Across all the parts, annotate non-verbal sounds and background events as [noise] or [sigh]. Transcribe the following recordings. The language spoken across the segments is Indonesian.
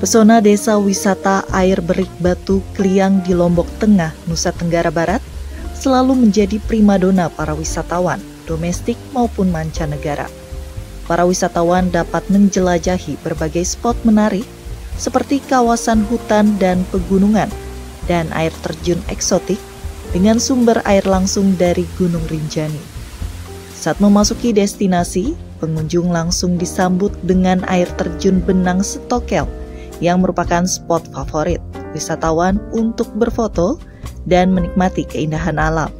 Pesona desa wisata air berik batu Kliang di Lombok Tengah, Nusa Tenggara Barat selalu menjadi primadona para wisatawan, domestik maupun mancanegara. Para wisatawan dapat menjelajahi berbagai spot menarik seperti kawasan hutan dan pegunungan dan air terjun eksotik dengan sumber air langsung dari Gunung Rinjani. Saat memasuki destinasi, pengunjung langsung disambut dengan air terjun Benang Setokel yang merupakan spot favorit wisatawan untuk berfoto dan menikmati keindahan alam.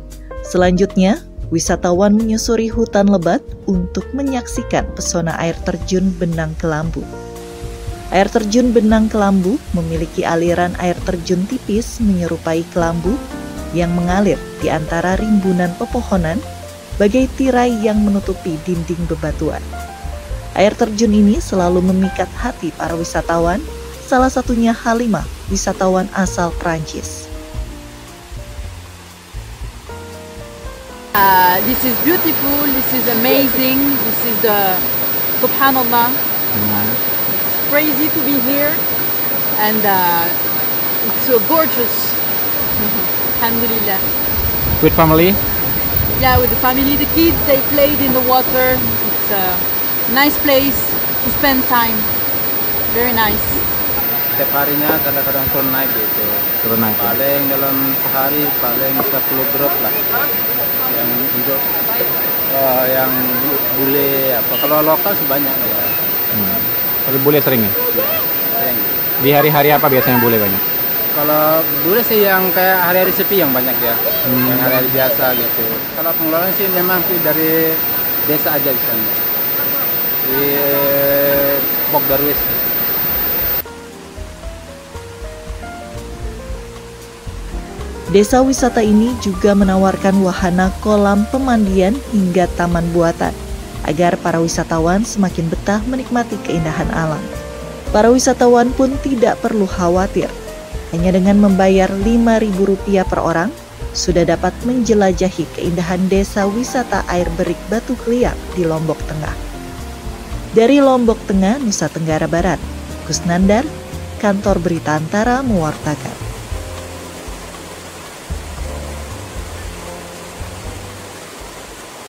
Selanjutnya, wisatawan menyusuri hutan lebat untuk menyaksikan pesona air terjun Benang Kelambu. Air terjun Benang Kelambu memiliki aliran air terjun tipis menyerupai kelambu yang mengalir di antara rimbunan pepohonan bagai tirai yang menutupi dinding bebatuan. Air terjun ini selalu memikat hati para wisatawan salah satunya Halimah, wisatawan asal Prancis. Uh, this is beautiful, this is amazing, this is the subhanallah. It's crazy to be here and uh, it's so gorgeous. [laughs] Alhamdulillah. With family? Yeah, with the family, the kids, they played in the water. It's a nice place to spend time. Very nice. Setiap harinya kadang-kadang turun naik gitu Turun naik. ya? paling dalam sehari paling 10 drop lah yang untuk eh, yang bu- bule apa kalau lokal sebanyak ya Hmm. Tapi bule sering ya? sering. Di hari-hari apa biasanya bule banyak? kalau bule sih yang kayak hari-hari sepi yang banyak ya Hmm. yang hari-hari biasa gitu kalau pengelolaan sih memang sih dari desa aja di sana di Bok Desa wisata ini juga menawarkan wahana kolam pemandian hingga taman buatan agar para wisatawan semakin betah menikmati keindahan alam. Para wisatawan pun tidak perlu khawatir. Hanya dengan membayar Rp5.000 per orang, sudah dapat menjelajahi keindahan desa wisata air berik Batu Kliang di Lombok Tengah. Dari Lombok Tengah, Nusa Tenggara Barat, Kusnandar, Kantor Berita Antara mewartakan.